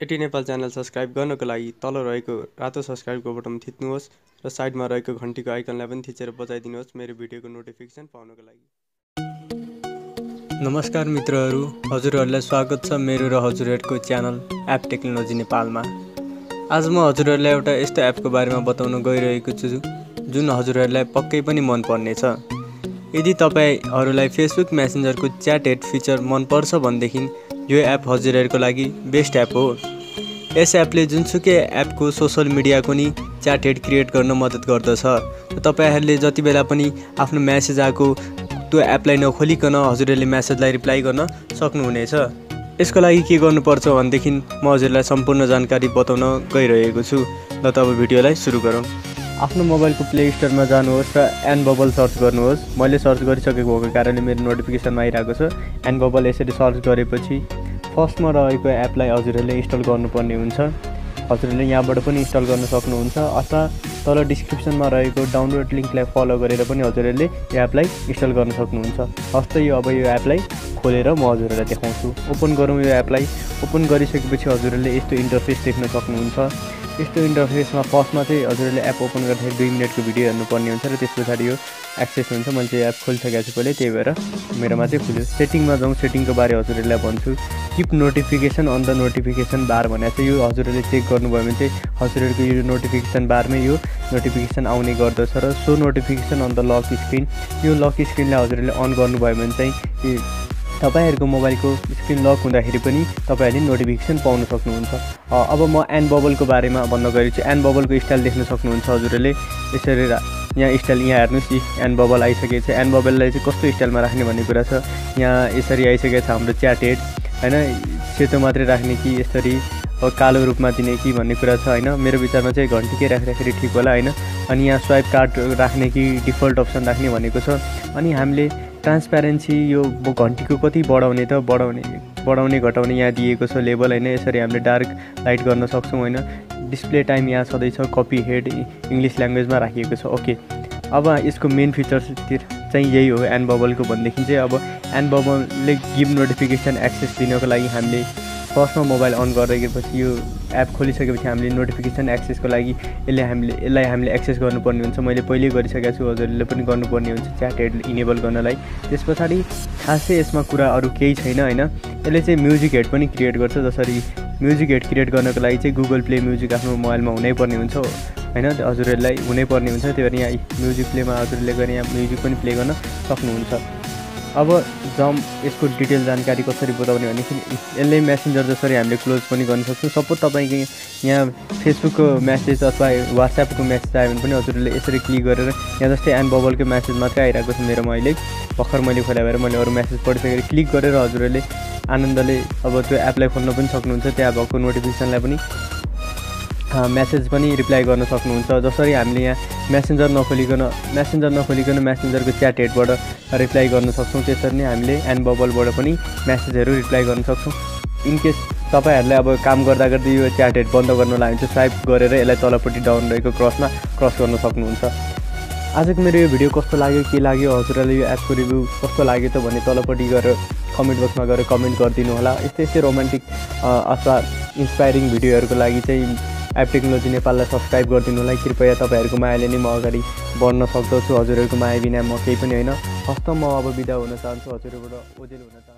Eighty Nepal channel subscribe गर्नको लागि तल रहेको रातो सब्सक्राइबको बटन थिच्नुहोस् र साइडमा रहेको घन्टीको आइकनलाई पनि थिचेर बजाइदिनुहोस् मेरो भिडियोको नोटिफिकेसन पाउनको लागि। नमस्कार मित्रहरू हजुरहरूलाई स्वागत छ मेरो र हजुरहरूको च्यानल एप टेक्नोलोजी नेपालमा। आज म हजुरहरूलाई एउटा यस्तो एपको बारेमा बताउन गइरहेको छु जुन हजुरहरूलाई पक्कै पनि मनपर्नेछ। यदि तपाईँहरूलाई फेसबुक मेसेन्जरको च्याट हेड फिचर मनपर्छ भनेदेखि यो एप हजुरहरूको लागि बेस्ट एप हो। यस एपले जुनसुकै एपको सोसल मिडियाको नि च्याट हेड क्रिएट गर्न मद्दत गर्दछ। तपाईँहरूले जति बेला पनि आफ्नो म्यासेज आएको त्यो एपलाई नखोलिकन हजुरहरूले म्यासेजलाई रिप्लाई गर्न सक्नुहुनेछ। यसको लागि के गर्नुपर्छ भनेदेखि म हजुरलाई सम्पूर्ण जानकारी बताउन गइरहेको छु। ल त अब भिडियोलाई सुरु गरौँ। आफ्नो मोबाइलको प्ले स्टोरमा जानुहोस् र एन बबल सर्च गर्नुहोस्। मैले सर्च गरिसकेको भएको कारणले मेरो नोटिफिकेसनमा आइरहेको छ। एन बबल यसरी सर्च गरेपछि फर्स्टमा रहेको एपलाई हजुरहरूले इन्स्टल गर्नुपर्ने हुन्छ। हजुरहरूले यहाँबाट पनि इन्स्टल गर्न सक्नुहुन्छ। अथवा तल डिस्क्रिप्सनमा रहेको डाउनलोड लिङ्कलाई फलो गरेर पनि हजुरहरूले यो एपलाई इन्स्टल गर्न सक्नुहुन्छ। हस्त यो अब यो एपलाई खोलेर म हजुरहरूलाई देखाउँछु। ओपन गरौँ यो एपलाई। ओपन गरिसकेपछि हजुरहरूले यस्तो इन्टरफेस देख्न सक्नुहुन्छ। यस्तो इन्टरफेसमा फर्स्टमा चाहिँ हजुरहरूले एप ओपन गर्दाखेरि दुई मिनटको भिडियो हेर्नुपर्ने हुन्छ र त्यस पछाडि यो एक्सेस हुन्छ। मैले चाहिँ एप खोलिसकेको छु पहिले त्यही भएर मेरोमा चाहिँ खुल्यो। सेटिङमा जाउँ सेटिङको बारे हजुरहरूलाई भन्छु। Keep notification on the notification bar भनेर चाहिँ यो हजुरहरूले चेक गर्नुभयो भने चाहिँ हजुरहरूको यो नोटिफिकेसन बारमै यो नोटिफिकेसन आउने गर्दछ र show notification on the lock screen. यो लक स्क्रिनलाई हजुरहरूले अन गर्नुभयो भने चाहिँ तपाईँहरूको मोबाइलको स्क्रिन लक हुँदाखेरि पनि तपाईँहरूले नोटिफिकेसन पाउन सक्नुहुन्छ। अब म एन बबलको बारेमा भन्न गएको छु एन बबलको स्टाइल देख्न सक्नुहुन्छ हजुरहरूले। यसरी यहाँ स्टाइल यहाँ हेर्नुहोस्। एन बबल आइसकेको छ। एन बबललाई चाहिँ कस्तो स्टाइलमा राख्ने भन्ने कुरा छ। यहाँ यसरी आइसकेको छ हाम्रो च्याट हेड। होइन सेतो मात्रै राख्ने कि यसरी कालो रूपमा दिने कि भन्ने कुरा छ होइन? मेरो विचारमा चाहिँ घन्टीकै राख्दाखेरि ठिक होला होइन? अनि यहाँ स्वाइप कार्ड राख्ने कि डिफल्ट अप्सन राख्ने भनेको छ। अनि हामीले ट्रान्सप्यारेन्सी यो घन्टीको कति बढाउने त बढाउने बढाउने घटाउने यहाँ दिएको छ लेभल होइन? यसरी हामीले डार्क लाइट गर्न सक्छौँ होइन? डिस्प्ले टाइम यहाँ छँदैछ कपी हेड इङ्ग्लिस ल्याङ्ग्वेजमा राखिएको छ ओके। अब यसको मेन फिचर्सतिर चाहिँ यही हो एन बबलको भनेदेखि चाहिँ अब एन बबलले गिभ नोटिफिकेसन एक्सेस दिनको लागि हामीले फर्स्टमा मोबाइल अन गरिसकेपछि यो एप खोलिसकेपछि हामीले नोटिफिकेसन एक्सेसको लागि यसले हामीले यसलाई हामीले एक्सेस गर्नुपर्ने हुन्छ। मैले पहिल्यै गरिसकेको छु हजुरले पनि गर्नुपर्ने हुन्छ च्याट हेड इनेबल गर्नलाई। त्यस पछाडि खासै यसमा कुरा अरू केही छैन होइन? यसले चाहिँ म्युजिक हेड पनि क्रिएट गर्छ जसरी म्युजिक हेड क्रिएट गर्नको लागि चाहिँ गुगल प्ले म्युजिक आफ्नो मोबाइलमा हुनैपर्ने हुन्छ होइन? हजुरहरूलाई हुनैपर्ने हुन्छ। त्यही भएर यहाँ म्युजिक प्लेमा हजुरले गएर यहाँ म्युजिक पनि प्ले गर्न सक्नुहुन्छ। अब जम यसको डिटेल जानकारी कसरी बताउने भनेदेखि यसले मेसेन्जर जसरी हामीले क्लोज पनि गर्न सक्छौँ। सपोज तपाईँको यहाँ फेसबुकको म्यासेज अथवा वाट्सएपको म्यासेज आयो भने पनि हजुरले यसरी क्लिक गरेर यहाँ जस्तै एन्ड बबलको म्यासेज मात्रै आइरहेको छ मेरोमा अहिले। भर्खर मैले खोला भएर मैले अरू म्यासेज पढिसकेर क्लिक गरेर हजुरहरूले आनन्दले अब त्यो एपलाई खोल्न पनि सक्नुहुन्छ। त्यहाँ भएको नोटिफिकेसनलाई पनि म्यासेज पनि रिप्लाई गर्न सक्नुहुन्छ। जसरी हामीले यहाँ मेसेन्जर नखोलिकन मेसेन्जर नखोलिकन मेसेन्जरको च्याट हेडबाट रिप्लाई गर्न सक्छौँ त्यसरी नै हामीले एन्ड बबलबाट पनि म्यासेजहरू रिप्लाई गर्न सक्छौँ। इनकेस तपाईँहरूले अब काम गर्दा गर्दै यो च्याट हेड बन्द गर्न लाग्यो भने स्वाइप गरेर यसलाई तलपट्टि डाउन रहेको क्रसमा क्रस गर्न सक्नुहुन्छ। आजको मेरो यो भिडियो कस्तो लाग्यो के लाग्यो हजुरहरूले यो एपको रिभ्यू कस्तो लाग्यो त भने तलपट्टि गएर कमेन्ट बक्समा गएर कमेन्ट गरिदिनु होला यस्तै यस्तै रोमान्टिक अथवा इन्सपाइरिङ भिडियोहरूको लागि चाहिँ एप टेक्नोलोजी नेपाललाई सब्सक्राइब गरिदिनुलाई कृपया तपाईँहरूको मायाले नै म अगाडि बढ्न सक्दछु। हजुरहरूको माया बिना म केही पनि होइन। हस्त म अब बिदा हुन चाहन्छु। हजुरबाट ओजेल हुन चाहन्छु।